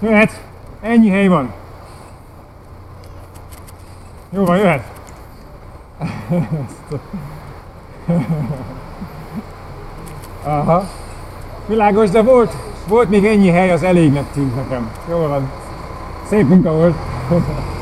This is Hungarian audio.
Jöhet. Ennyi hely van. Jó van, jöhet. Aha. Világos, de volt, volt még ennyi hely, az elégnek tűnt nekem. Jó van. Szép munka volt.